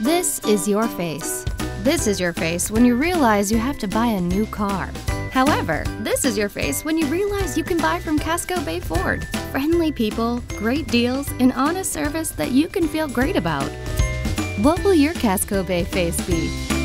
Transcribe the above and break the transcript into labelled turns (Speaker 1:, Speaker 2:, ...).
Speaker 1: This is your face. This is your face when you realize you have to buy a new car. However, this is your face when you realize you can buy from Casco Bay Ford. Friendly people, great deals, and honest service that you can feel great about. What will your Casco Bay face be?